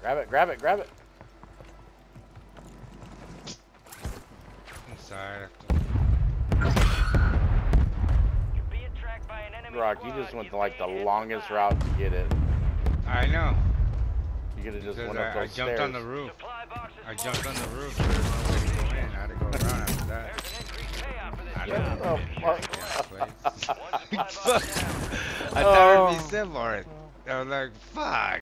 Grab it, grab it, grab it. I'm sorry. Rock, you just went like the longest route to get it. I know. You could have just Because went up I, I jumped stairs. on the roof. I jumped on the roof. No way to. I had to go around after that. I don't I know. Oh, fuck. I thought it'd be oh. similar. I was like, fuck.